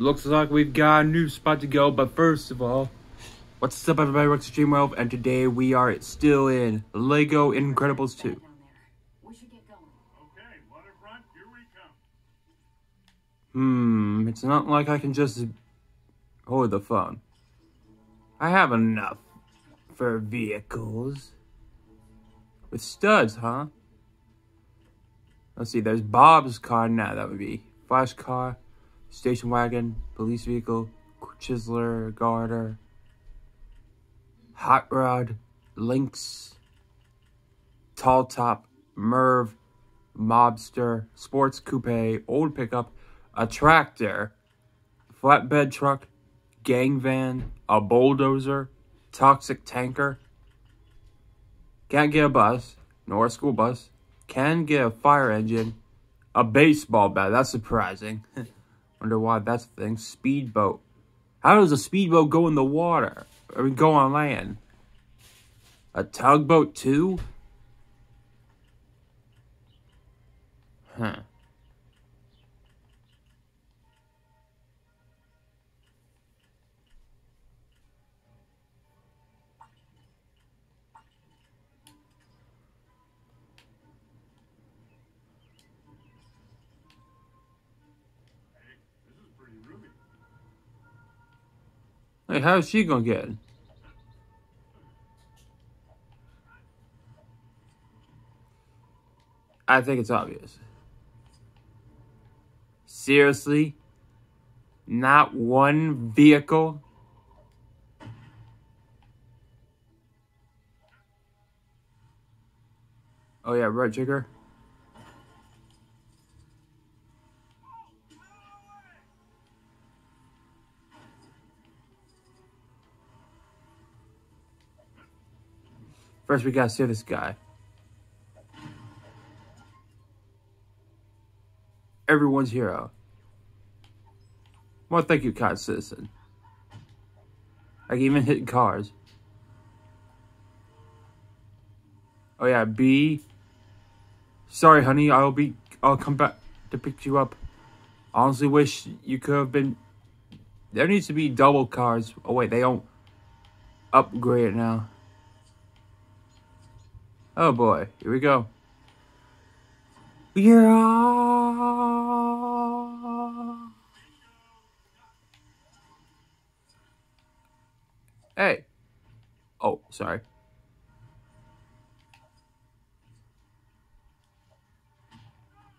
looks like we've got a new spot to go, but first of all, what's up everybody, Rex Extreme Wealth, and today we are still in LEGO Incredibles 2. We should get going. Okay, waterfront, here we come. Hmm, it's not like I can just hold the phone. I have enough for vehicles. With studs, huh? Let's see, there's Bob's car now, that would be flash car, station wagon, police vehicle, chiseler, garter, hot rod, lynx, tall top, Merv, mobster, sports coupe, old pickup, a tractor, flatbed truck, gang van, a bulldozer, toxic tanker. Can't get a bus, nor a school bus. Can get a fire engine, a baseball bat. That's surprising. Wonder why that's the thing. Speedboat. How does a speedboat go in the water? I mean, go on land. A tugboat too? Huh. Hey, how's she gonna get it? I think it's obvious. Seriously? Not one vehicle? Oh yeah, right, Jigger? First, we gotta see this guy. Everyone's hero. Well, thank you, kind citizen. Like even hitting cars. Oh yeah, B. Sorry, honey. I'll be. I'll come back to pick you up. Honestly, wish you could have been. There needs to be double cars. Oh wait, they don't upgrade it now. Oh boy, here we go. Yeah. Hey. Oh, sorry.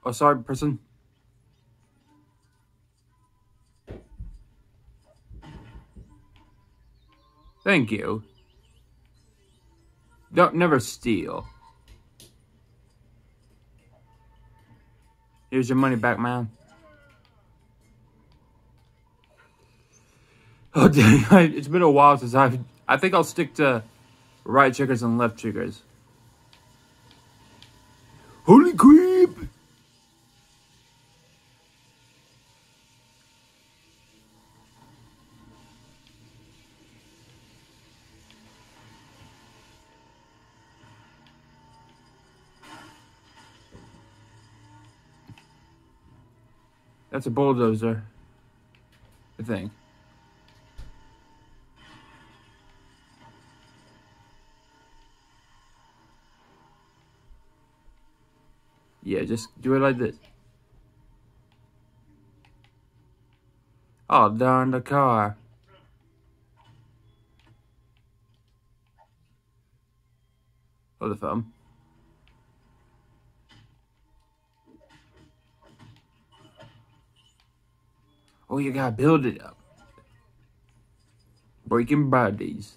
Oh, sorry, person. Thank you. Don't never steal. Here's your money back, man. Oh dang! It's been a while since I've. I think I'll stick to right triggers and left triggers. Holy creep! That's a bulldozer. I think. Yeah, just do it like this. Oh, darn the car. Oh, the thumb. Oh, you gotta build it up. Breaking bodies.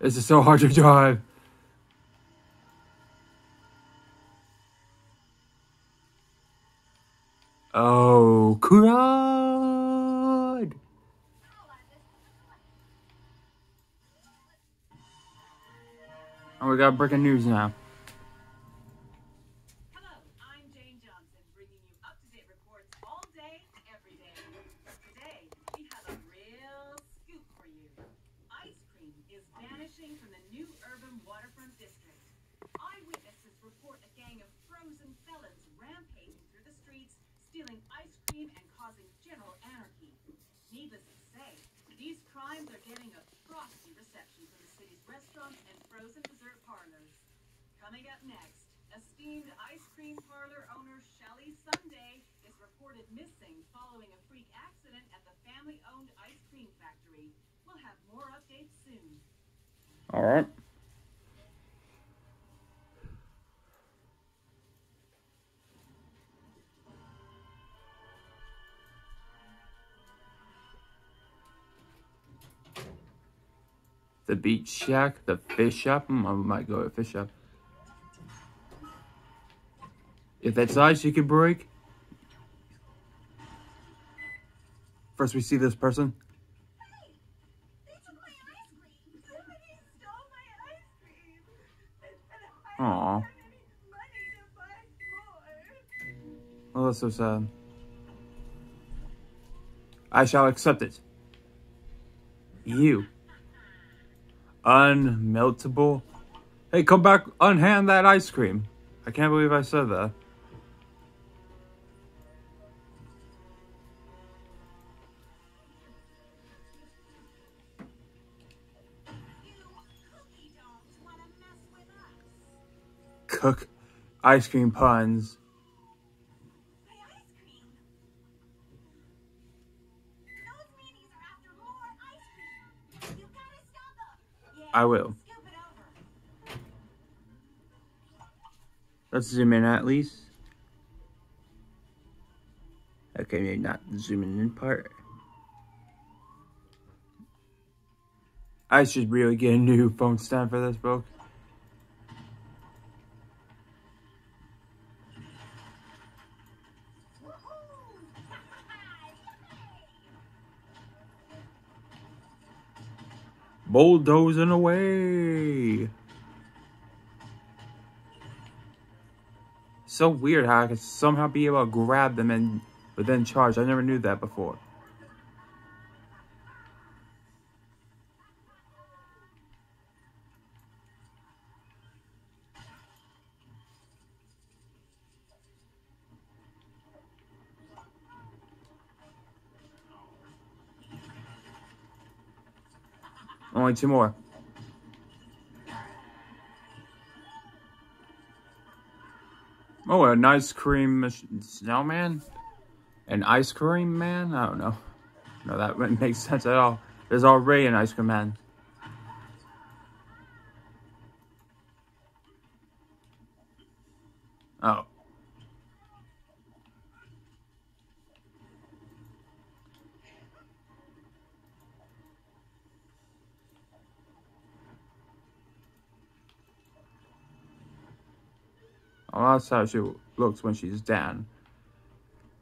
This is so hard to drive. Oh, crud! Oh, we got breaking news now. Hello, I'm vanishing from the New Urbem waterfront district. Eyewitnesses report a gang of frozen felons rampaging through the streets, stealing ice cream and causing general anarchy. Needless to say, these crimes are getting a frosty reception from the city's restaurants and frozen dessert parlors. Coming up next, esteemed ice cream parlor owner Shelly Sunday is reported missing following a freak accident at the family-owned ice cream factory. We'll have more updates soon. All right. The beach shack, the fish shop. Hmm, I might go to fish shop. If that's ice you can break. First we see this person. Aw. more. Oh, that's so sad. I shall accept it. You. Unmeltable. Hey, come back, unhand that ice cream. I can't believe I said that. Cook ice cream puns. My ice cream. Those meanies are after more ice cream. You gotta stop them. Yeah, I will. Let's zoom in at least. Okay, maybe not zooming in part. I should really get a new phone stand for this book. Bulldozing away. So weird how I could somehow be able to grab them and but then charge. I never knew that before. Two more. Oh, an ice cream snowman? An ice cream man? I don't know. No, that wouldn't make sense at all. There's already an ice cream man. That's how she looks when she's down.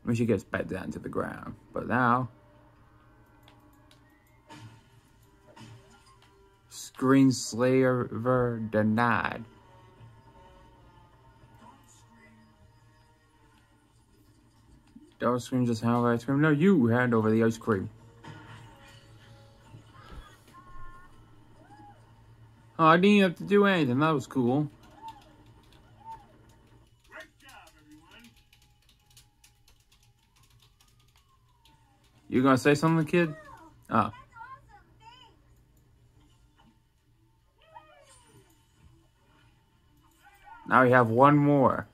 When she gets back down to the ground. But now... Screenslaver denied. Don't scream, just hand over ice cream. No, you hand over the ice cream. Oh, I didn't have to do anything. That was cool. Great job, everyone. You gonna say something, kid? Oh. Now we have one more.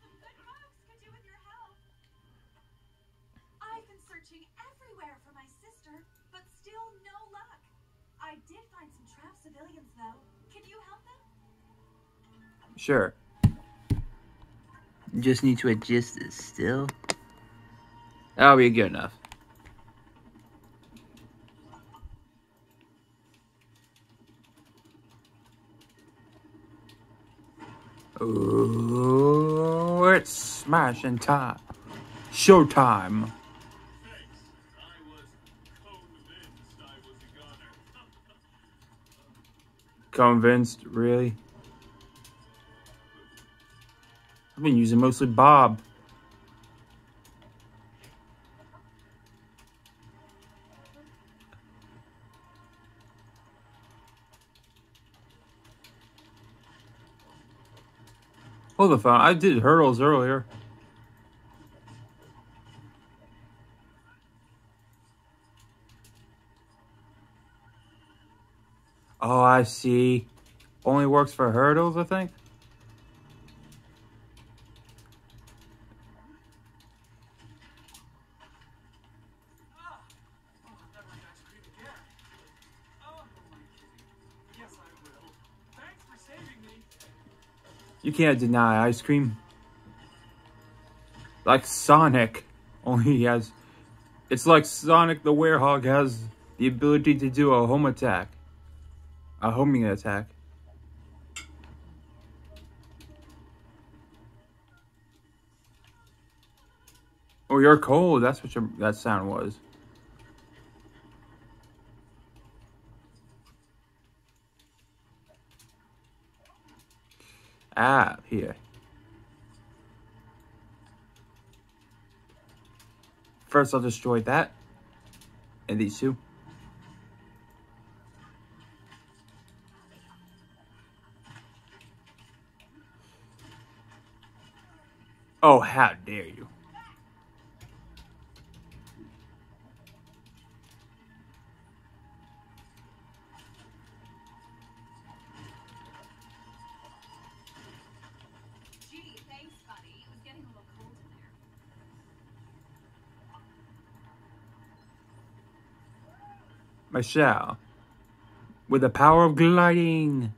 Some good products could do with your help. I've been searching everywhere for my sister, but still no luck. I did find some trapped civilians, though. Can you help them? Sure. Just need to adjust this still. That'll be good enough. Ooh, it's smashing time. Showtime. Thanks. I was convinced I was a goner. Convinced, really? I've been using mostly Bob. Hold the phone. I did hurdles earlier. Oh, I see. Only works for hurdles, I think. You can't deny ice cream. Like Sonic, only he has. It's like Sonic the Werehog has the ability to do a home attack, a homing attack. Oh, you're cold. That's what your that sound was. Ah, here. First, I'll destroy that. And these two. Oh, how dare you. Gee, thanks, buddy. It was getting a little cold in there. Michelle. With the power of gliding.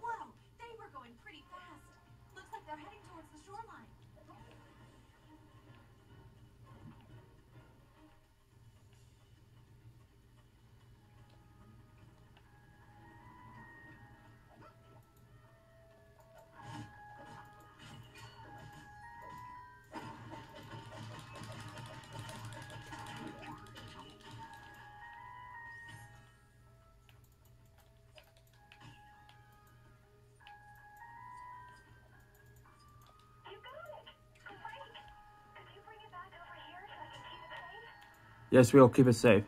Whoa, they were going pretty fast. Looks like they're heading towards the shoreline. Yes, we'll keep it safe.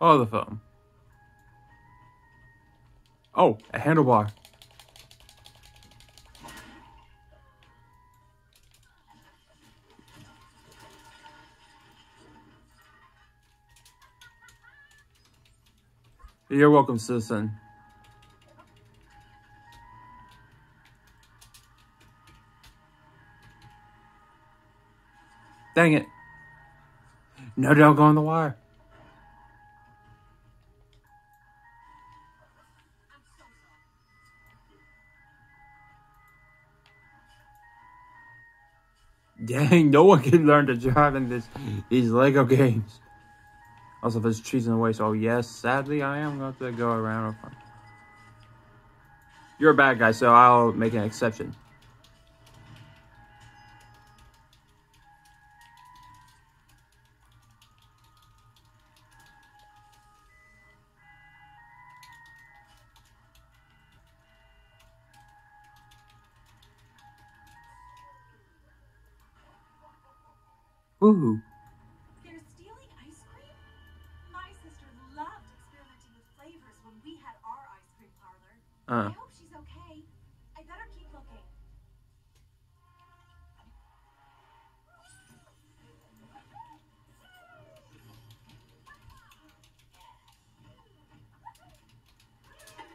Oh, the phone. Oh, a handlebar. You're welcome, citizen. Dang it. No don't go on the wire. Dang, no one can learn to drive in this these Lego games. Also, there's trees in the way, so yes, sadly, I am going to go around. You're a bad guy, so I'll make an exception. Ooh. They're stealing ice cream? My sister loved experimenting with flavors when we had our ice cream parlor. Uh. I hope she's okay. I better keep looking.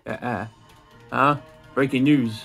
Uh, uh. Huh? Breaking news.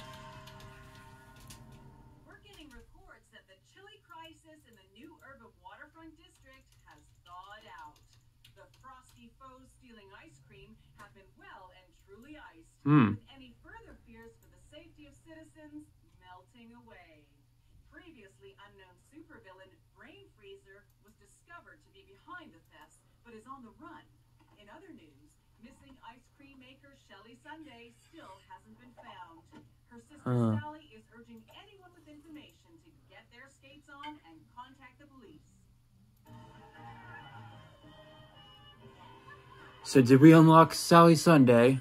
So did we unlock Sally Sunday?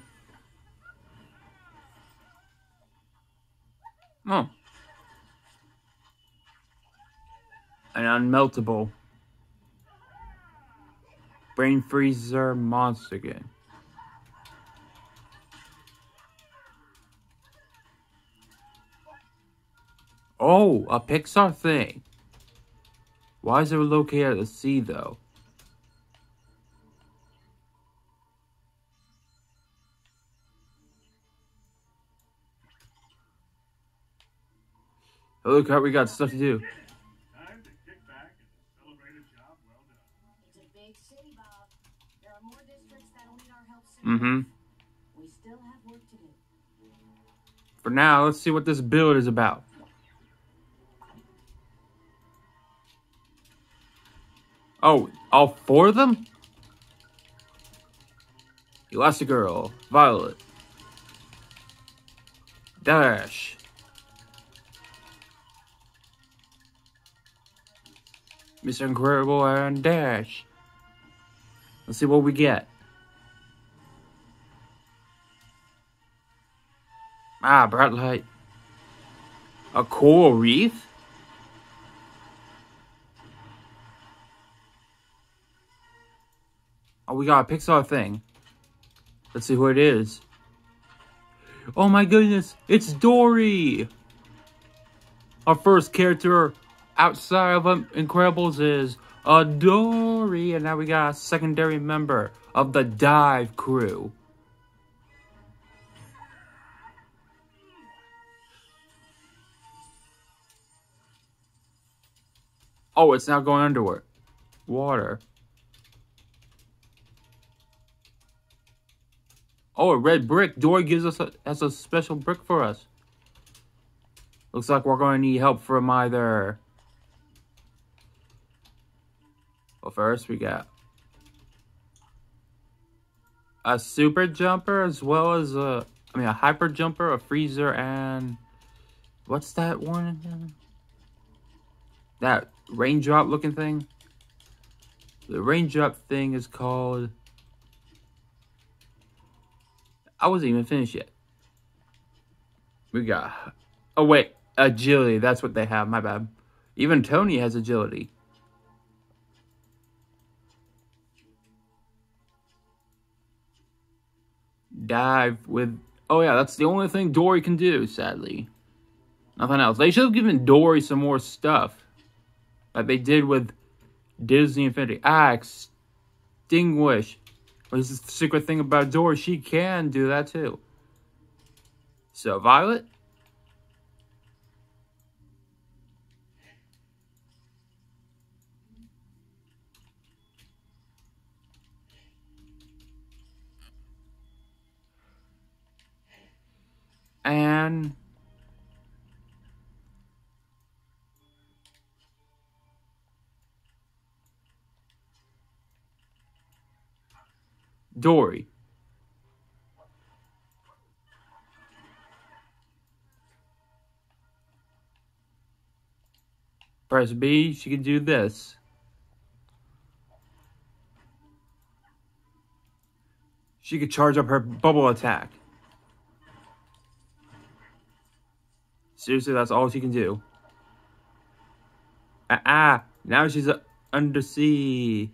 Oh. An unmeltable. Brain freezer monster again. Oh, a Pixar thing. Why is it located at the sea though? Oh, look how we got stuff to do. Mm-hmm. We still have work to do. For now, let's see what this build is about. Oh, all four of them? Elastigirl, Violet, Dash, Mr. Incredible, and Dash. Let's see what we get. Ah, bright light. A coral reef? Oh, we got a Pixar thing. Let's see who it is. Oh my goodness, it's Dory! Our first character outside of Incredibles is Dory, and now we got a secondary member of the Dive crew. Oh, it's now going underwater. Water. Oh, a red brick. Dory gives us a, has a special brick for us. Looks like we're going to need help from either. Well, first we got a super jumper as well as a, I mean, a hyper jumper, a freezer, and what's that one? That raindrop looking thing. The raindrop thing is called. I wasn't even finished yet. We got. Oh, wait. Agility. That's what they have. My bad. Even Tony has agility. Dive with. Oh, yeah. That's the only thing Dory can do, sadly. Nothing else. They should have given Dory some more stuff. Like they did with Disney Infinity. Ah, extinguish. What is the secret thing about Dory? She can do that too. So, Violet? And Dory. Press B, she can do this. She could charge up her bubble attack. Seriously, that's all she can do. Ah, ah now she's undersea.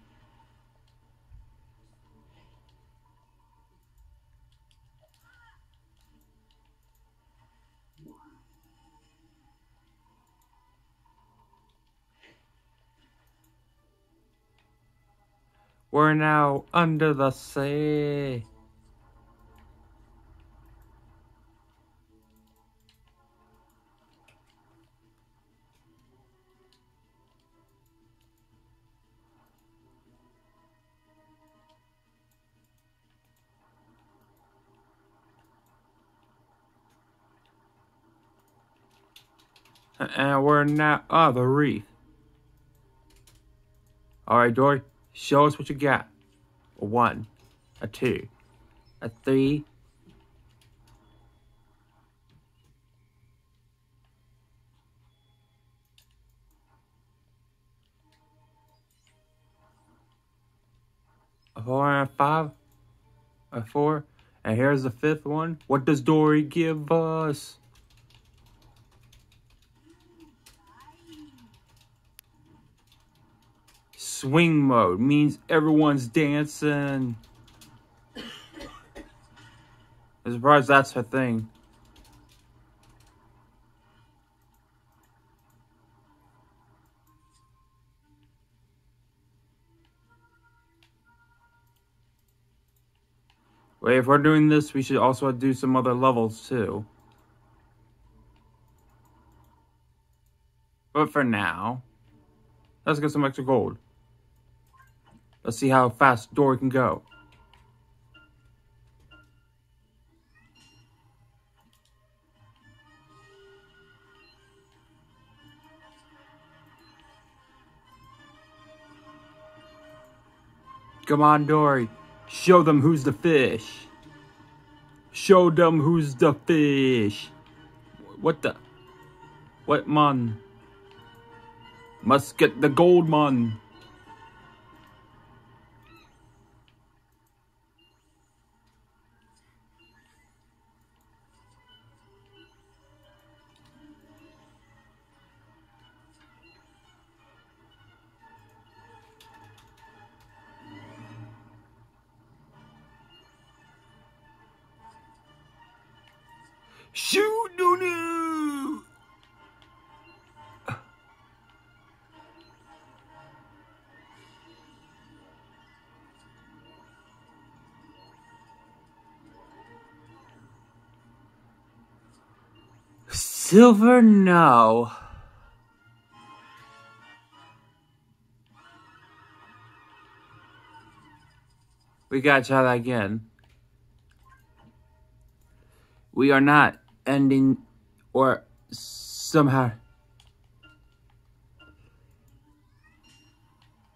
We're now under the sea. And we're now, oh, the reef. All right, Dory. Show us what you got. A one, a two, a three. a four and a five, a four, and here's the fifth one. What does Dory give us? Swing mode means everyone's dancing. I'm surprised that's her thing. Wait, if we're doing this, we should also do some other levels too. But for now, let's get some extra gold. Let's see how fast Dory can go. Come on, Dory. Show them who's the fish. Show them who's the fish. What the? What mon? Must get the gold mon. Silver, no. We gotta try that again. We are not ending or somehow.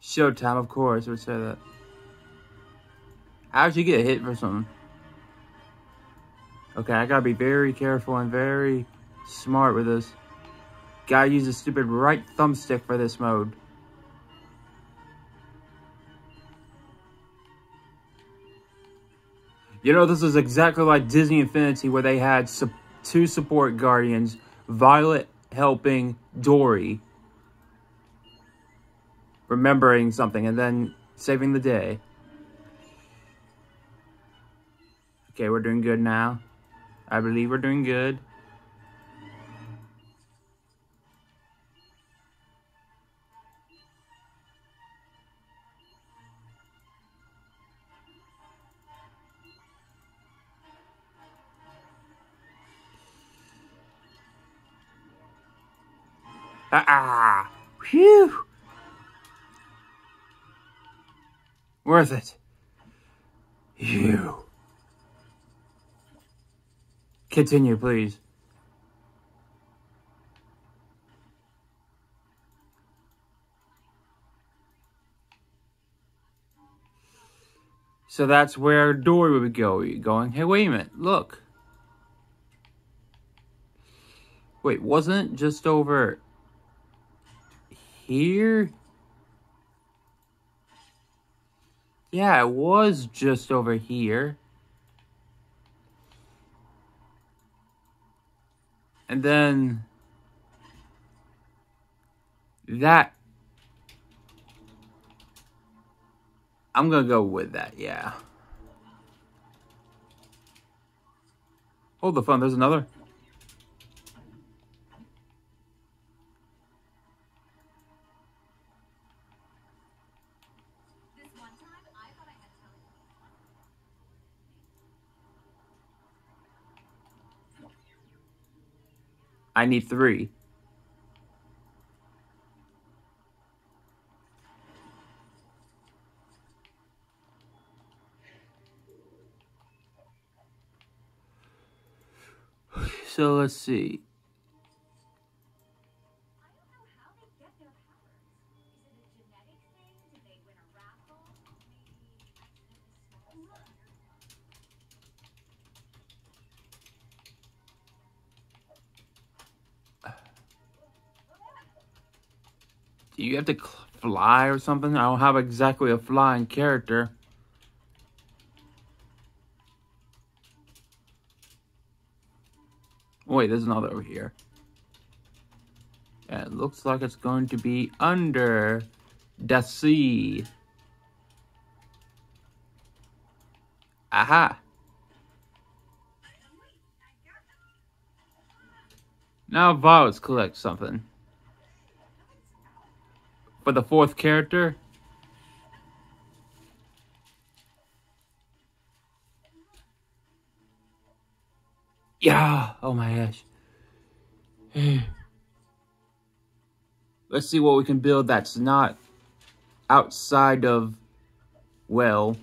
Showtime, of course, would say that. How'd you get hit for something? Okay, I gotta be very careful and very smart with this. Gotta use a stupid right thumbstick for this mode. You know, this is exactly like Disney Infinity where they had su two support guardians, Violet helping Dory, remembering something, and then saving the day. Okay, we're doing good now. I believe we're doing good. Worth it. You. Continue, please. So that's where Dory would go. Going, hey, wait a minute, look. Wait, wasn't it just over here? Yeah, it was just over here. And then that I'm gonna go with that, yeah. Hold the phone, there's another. This one time, I thought I had time. I need three. So let's see. you have to fly or something? I don't have exactly a flying character. Wait, there's another over here. Yeah, it looks like it's going to be under the sea. Aha! Now vows collect something. For the fourth character. Yeah. Oh my gosh. Let's see what we can build that's not outside of, well,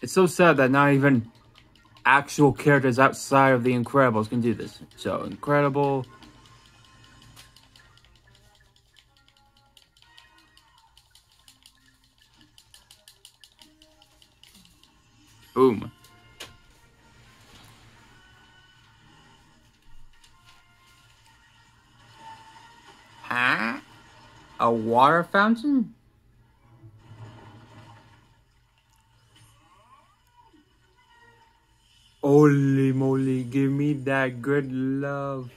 It's so sad that not even actual characters outside of the Incredibles can do this. So, Incredible. Boom. Huh? A water fountain? Me that good love.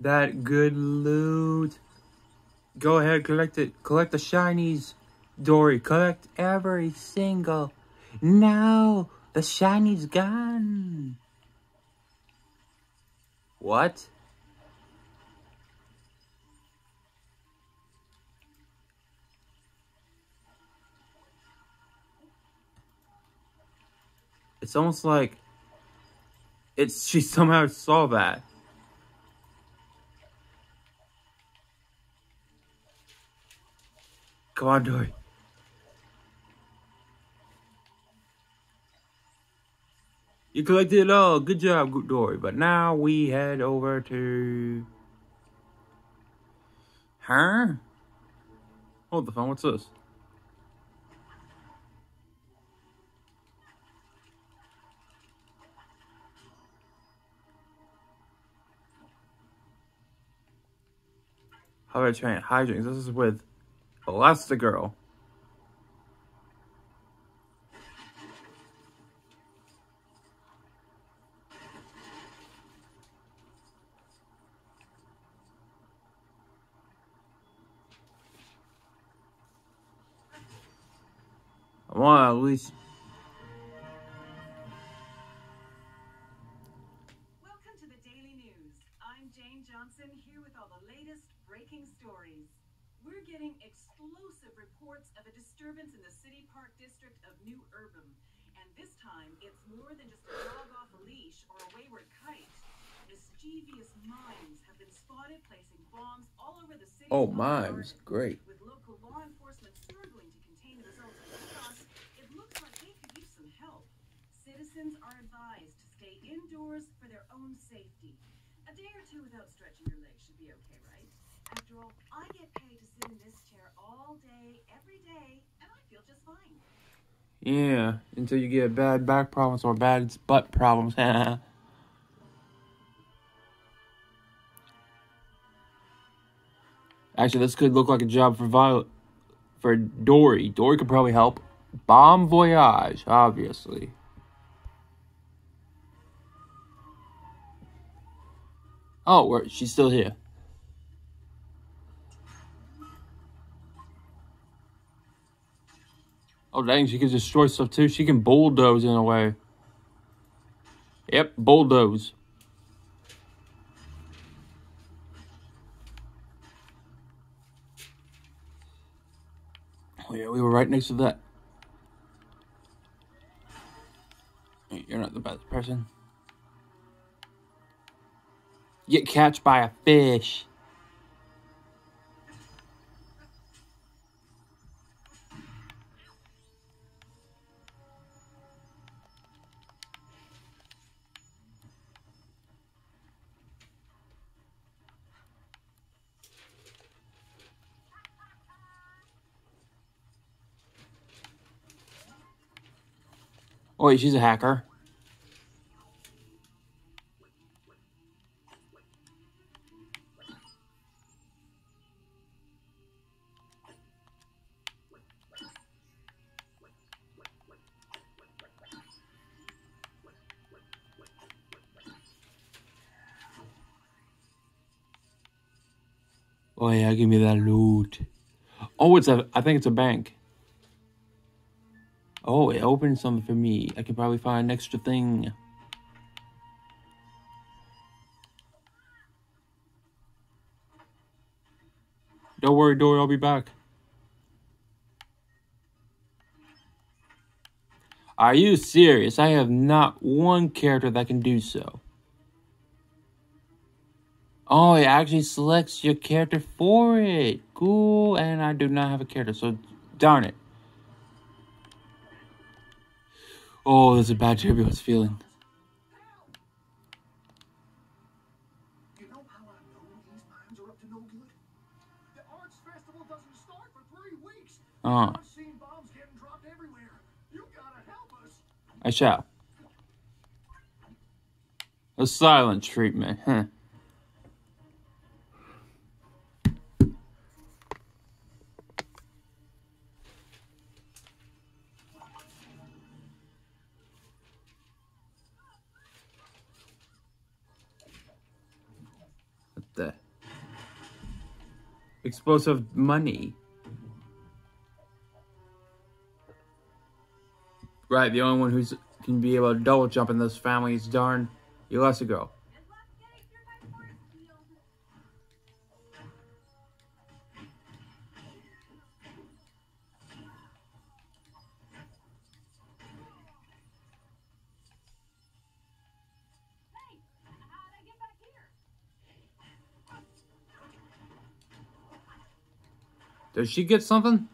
That good loot. Go ahead, collect it. Collect the shinies. Dory, collect every single. Now the shiny's gone. What? It's almost like it's she somehow saw that. Come on, Dory. You collected it all. Good job, Dory. But now we head over to... Huh? Hold the phone. What's this? How I train hijinks? This is with Elastigirl. I want at least breaking stories. We're getting explosive reports of a disturbance in the City Park district of New Urbem. And this time, it's more than just a dog off a leash or a wayward kite. Mischievous mimes have been spotted placing bombs all over the city. Oh, mimes. Great. With local law enforcement struggling to contain the results of chaos, it looks like they could use some help. Citizens are advised to stay indoors for their own safety. A day or two without stretching your legs should be okay, I get paid to sit in this chair all day, every day, and I feel just fine. Yeah, until you get bad back problems or bad butt problems. Actually, this could look like a job for Violet, for Dory. Dory could probably help. Bomb Voyage, obviously. Oh, she's still here. Oh, dang, she can destroy stuff too. She can bulldoze in a way. Yep, bulldoze. Oh, yeah, we were right next to that. You're not the best person. Get catched by a fish. Oh, wait, she's a hacker. Oh yeah, give me that loot. Oh, it's a. I think it's a bank. Oh, it opened something for me. I can probably find an extra thing. Don't worry, Dory. I'll be back. Are you serious? I have not one character that can do so. Oh, it actually selects your character for it. Cool. And I do not have a character, so darn it. Oh, there's a bad turbulence feeling. You know how I oh. shall. A silent treatment, to Explosive money. Right, the only one who's can be able to double jump in this family is darn Elastigirl. Good Does she get something?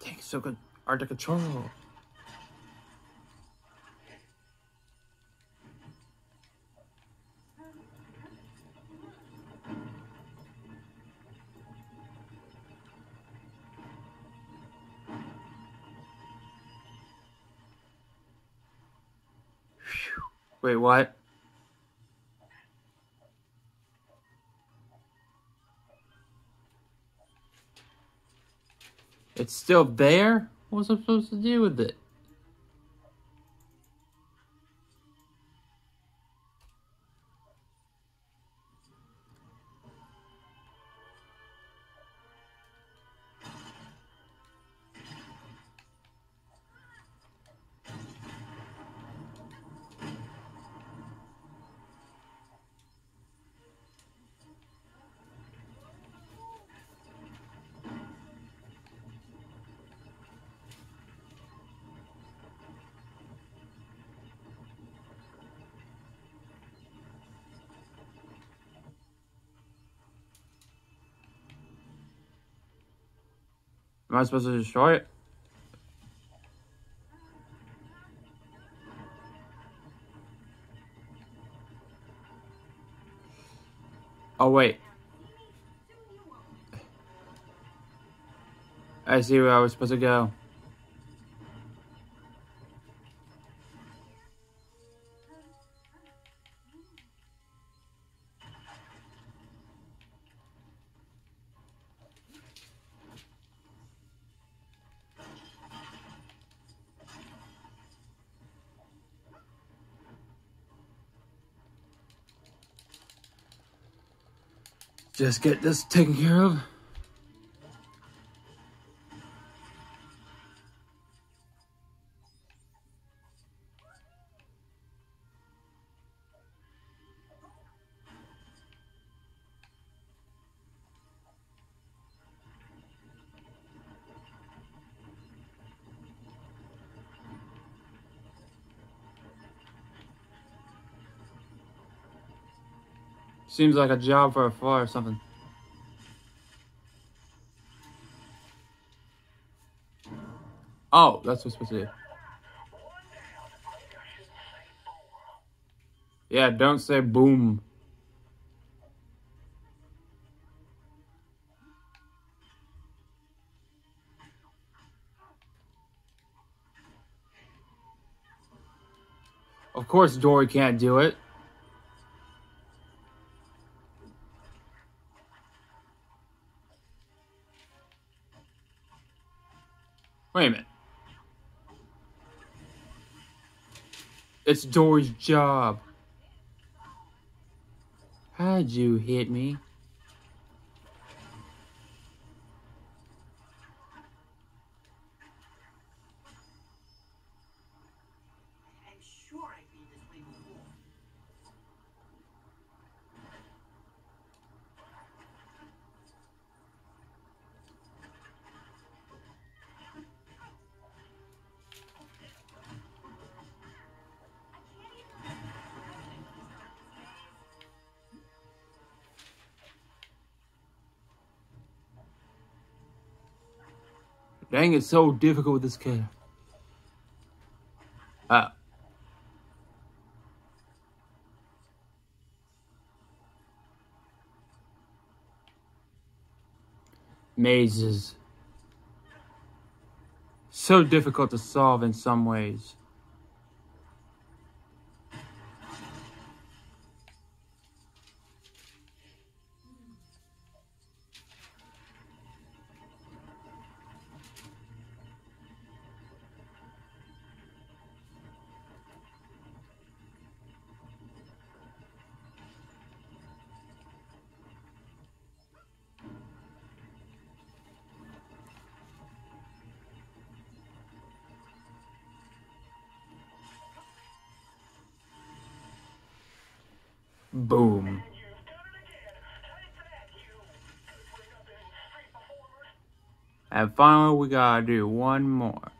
Dang, so good. Art of control. Wait, what? It's still there? What was I supposed to do with it? Am I supposed to destroy it? Oh, wait. I see where I was supposed to go. Just get this taken care of. Seems like a job for a fly or something. Oh, that's what's supposed to do. Yeah, don't say boom. Of course, Dory can't do it. Wait a minute. It's Dory's job. How'd you hit me? It's so difficult with this kid. Uh. Mazes. So difficult to solve in some ways. Performer. And finally, we gotta do one more.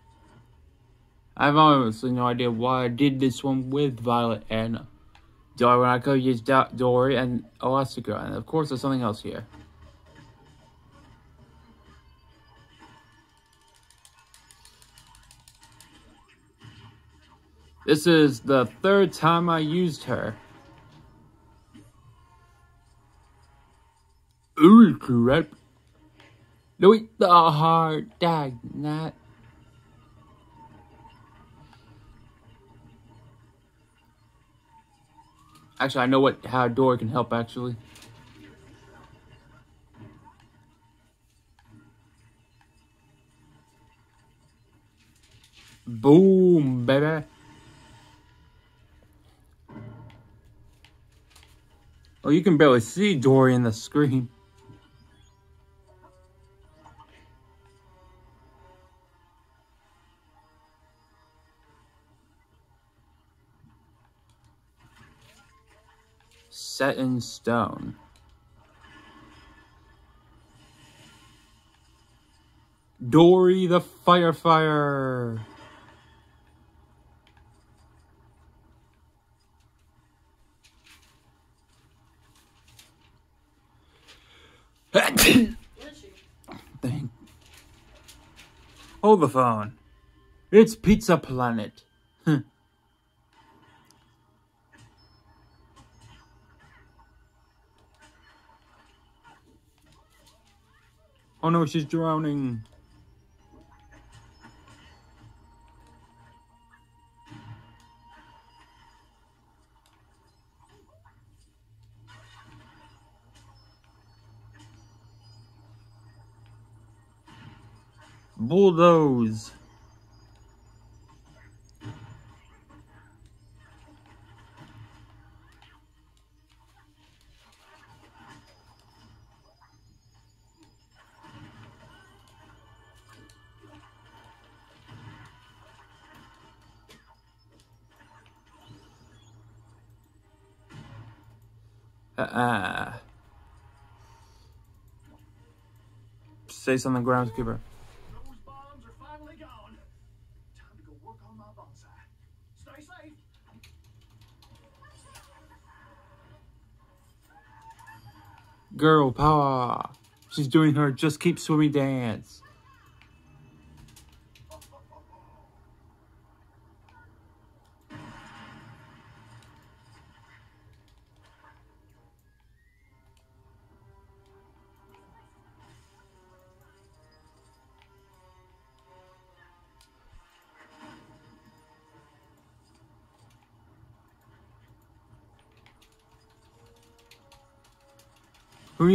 I have honestly no idea why I did this one with Violet and Dory when I could use Do- Dory and Elastigirl. And of course, there's something else here. This is the third time I used her. Ooh, crap. No, eat the uh, hard. Dag, not. Actually, I know what how Dory can help. Actually, boom, baby. Oh, you can barely see Dory in the screen. Set in stone. Dory the Firefire. Thank. Hold oh, the phone. It's Pizza Planet. oh no, she's drowning. Bulldoze. Work on my bonsai. Stay. Girl power. She's doing her just keep swimming dance.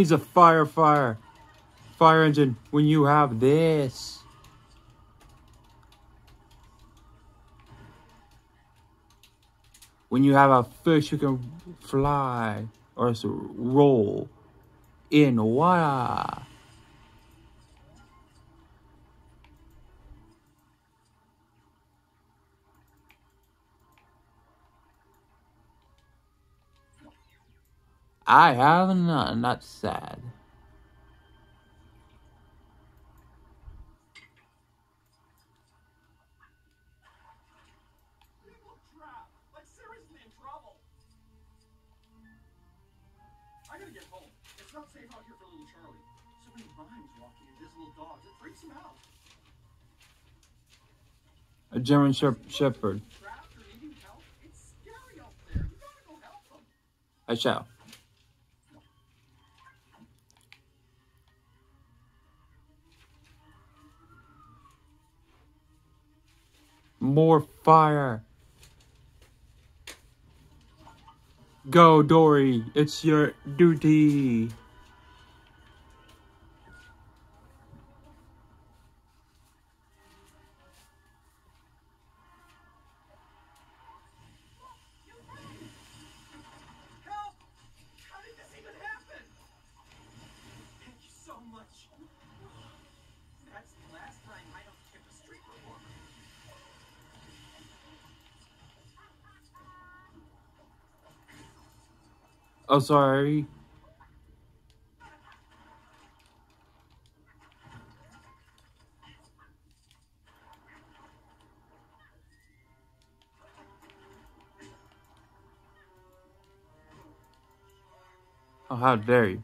He's a fire fire fire engine when you have this? When you have a fish you can fly or roll in water. Dogs. It freaks him out. Here for little Charlie. So we've mines walking uh, and this little dog to free from out. A German shep- Shepherd. Trapped or needing help. It's scary out there. You gotta go help them. I shall. More fire. Go, Dory. It's your duty. Oh, sorry. Oh, how dare you.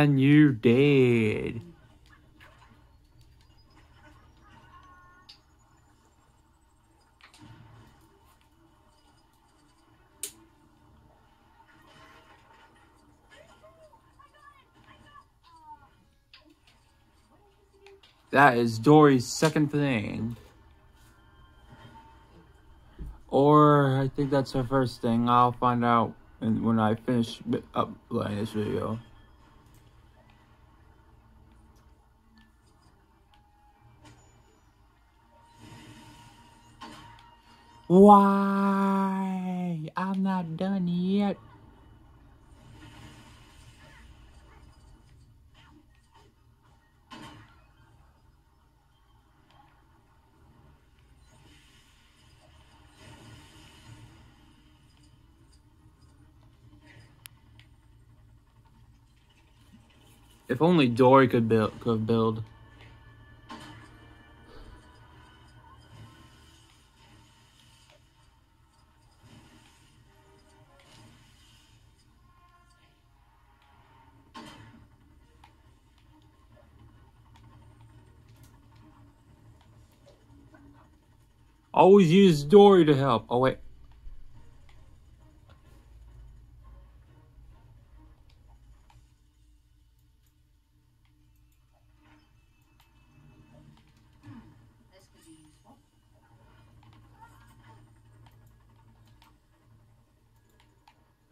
And you did. That is Dory's second thing. Or I think that's her first thing. I'll find out when I finish uh, uploading this video. Why? I'm not done yet. If only Dory could build could build. Always use Dory to help. Oh wait.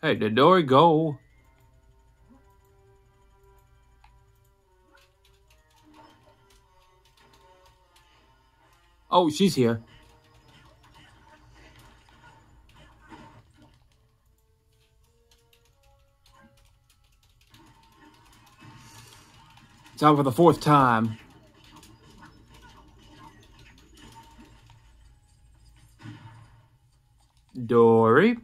Hey, did Dory go? Oh, she's here. Time for the fourth time. Dory.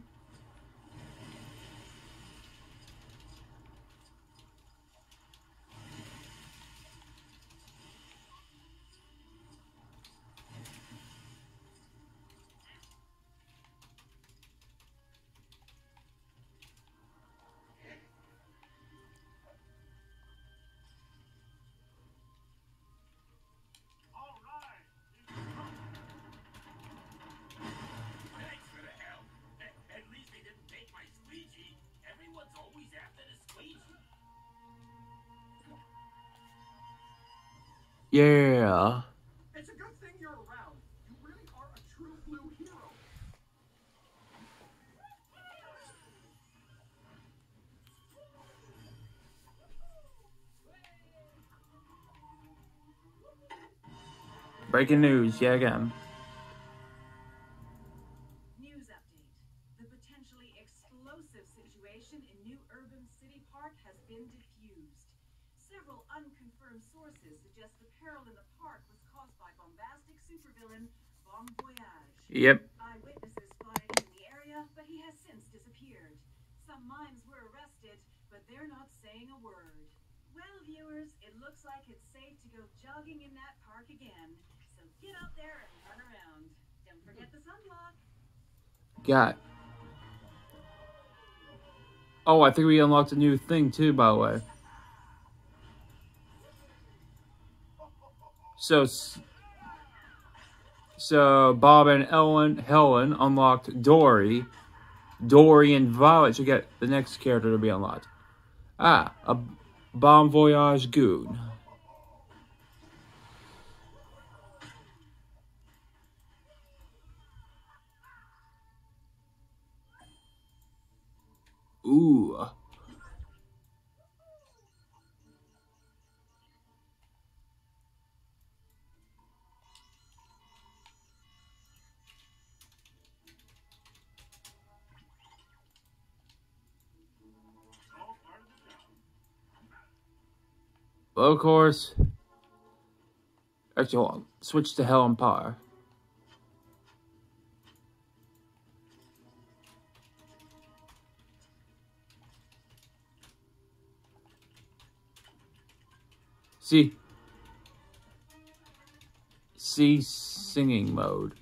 Yeah. It's a good thing you're around. You really are a true blue hero. Breaking news, yeah again. News update. The potentially explosive situation in New Urbem City Park has been diffused. Several unconfirmed sources suggest the peril in the park was caused by bombastic supervillain Bomb Voyage. Yep. Eyewitnesses spotted him in the area, but he has since disappeared. Some mimes were arrested, but they're not saying a word. Well, viewers, it looks like it's safe to go jogging in that park again. So get out there and run around. Don't forget the sunblock. Got. Oh, I think we unlocked a new thing too, by the way. So, so Bob and Ellen, Helen unlocked Dory. Dory and Violet should get the next character to be unlocked. Ah, a Bomb Voyage Goon. Ooh. Of course. Actually, hold on. Switch to Helen Parr. See. See singing mode.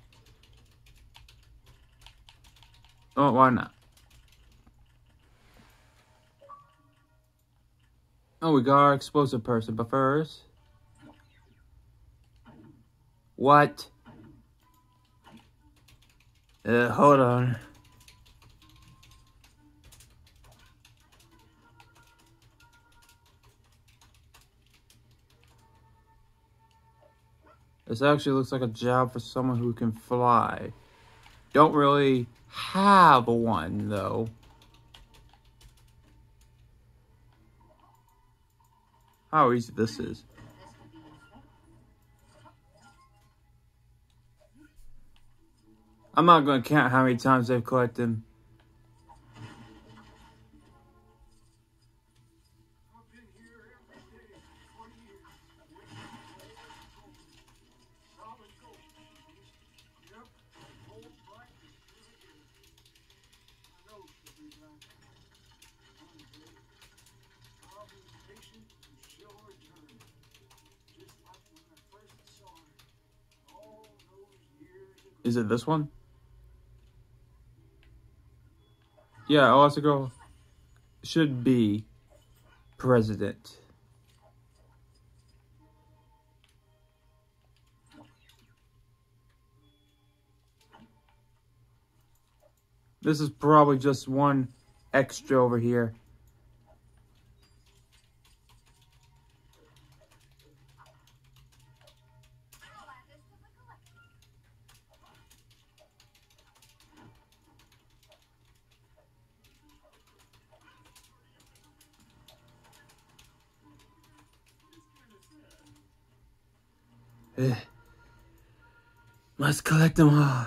Oh, why not? Oh, we got our explosive person, but first. What? Uh, hold on. This actually looks like a job for someone who can fly. Don't really have one, though. How easy this is. I'm not going to count how many times they've collected. Is it this one? Yeah, Elastigirl should be president. This is probably just one extra over here. Eh. Must collect them all.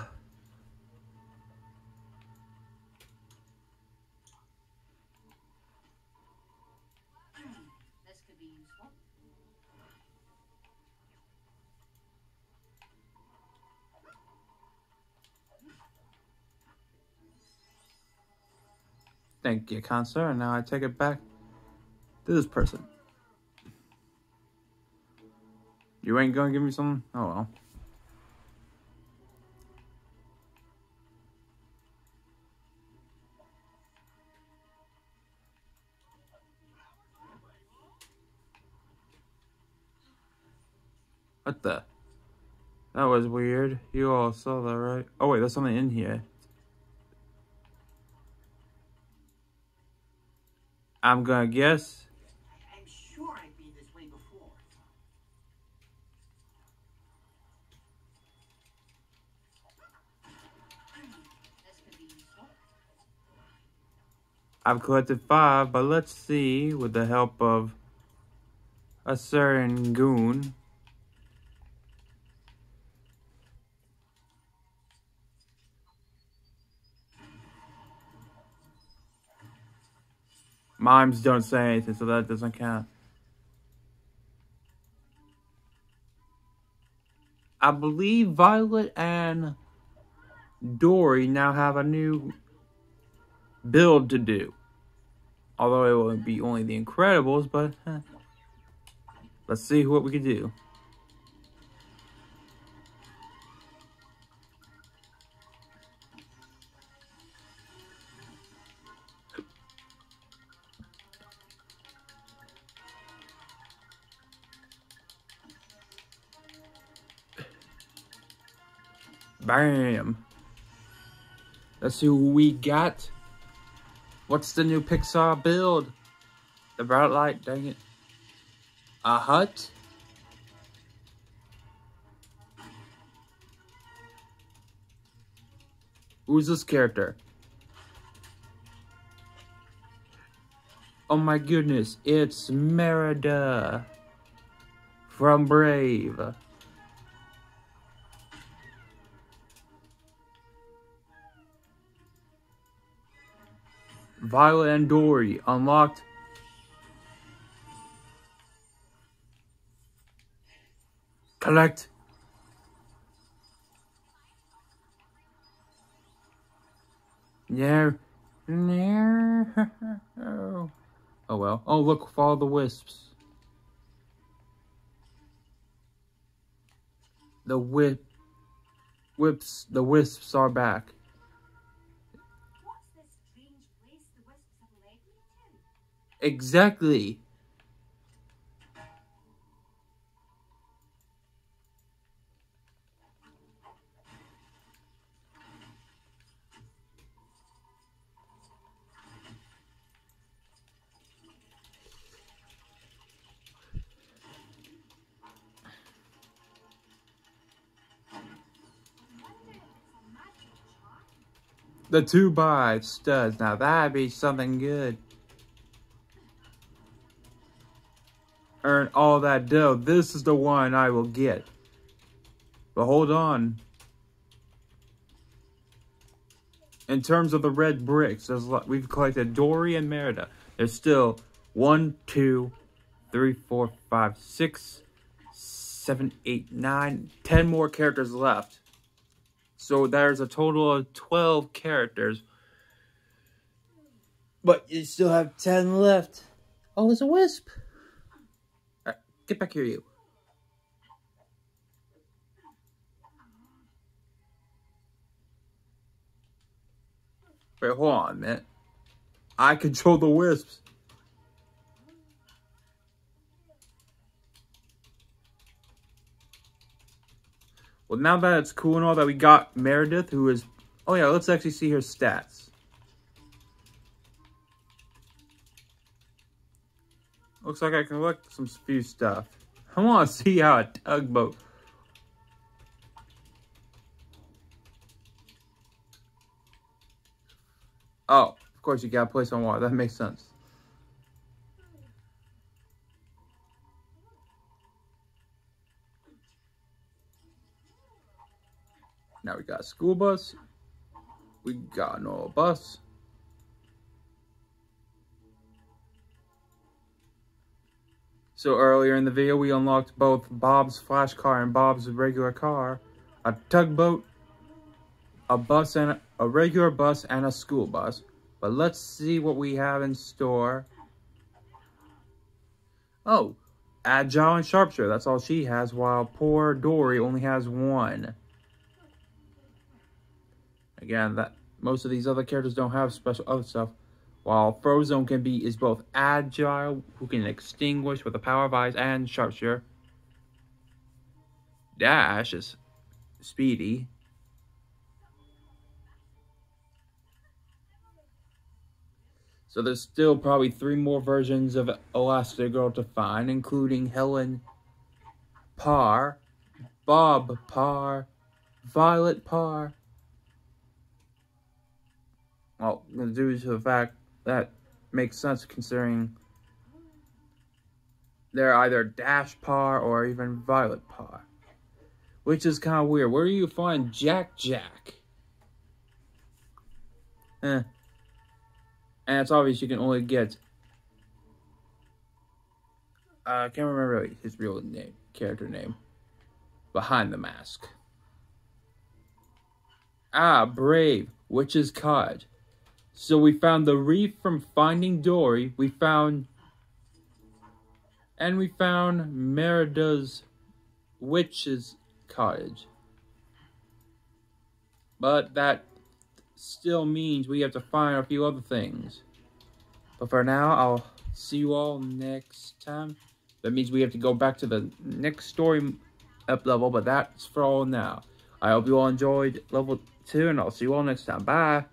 Thank you, counselor. And now I take it back to this person. You ain't gonna give me something? Oh well. What the? That was weird. You all saw that, right? Oh wait, there's something in here. I'm gonna guess. I've collected five, but let's see with the help of a certain goon. Mimes don't say anything, so that doesn't count. I believe Violet and Dory now have a new build to do. Although it will be only the Incredibles, but eh. let's see what we can do. Bam. Let's see who we got. What's the new Pixar build? The bright light, dang it. A hut? Who's this character? Oh my goodness, it's Merida from Brave. Violet and Dory unlocked. Collect. Yeah. Oh. oh well. Oh look, follow the wisps. The whip whips the wisps are back. Exactly. The two by studs. Now that'd be something good. Earn all that dough. This is the one I will get. But hold on. In terms of the red bricks, there's lo- we've collected Dory and Merida. There's still one, two, three, four, five, six, seven, eight, nine, ten more characters left. So there's a total of 12 characters. But you still have 10 left. Oh, there's a wisp. Get back here, you. Wait, hold on minute. I control the wisps. Well, now that it's cool and all that we got Meredith, who is... Oh, yeah, let's actually see her stats. Looks like I can collect some few stuff. I want to see how a tugboat... Oh, of course you got place on water. That makes sense. Now we got school bus. We got an old bus. So earlier in the video, we unlocked both Bob's flash car and Bob's regular car, a tugboat, a bus and a, a regular bus and a school bus. But let's see what we have in store. Oh, Agile and Sharpshooter. That's all she has, while poor Dory only has one. Again, that most of these other characters don't have special other stuff. While Frozone can be is both agile, who can extinguish with the power of eyes, and sharpshooter. Dash is speedy. So there's still probably three more versions of Elastigirl to find, including Helen Parr, Bob Parr, Violet Parr, well, due to the fact that makes sense considering they're either Dash Parr or even Violet Parr. Which is kind of weird. Where do you find Jack Jack? Eh. And it's obvious you can only get I can't remember his real name, character name. Behind the mask. Ah, Brave, Witch's Cottage. So we found the reef from Finding Dory. We found. And we found Merida's Witch's Cottage. But that still means we have to find a few other things. But for now, I'll see you all next time. That means we have to go back to the next story up level, but that's for all now. I hope you all enjoyed level 2, and I'll see you all next time. Bye!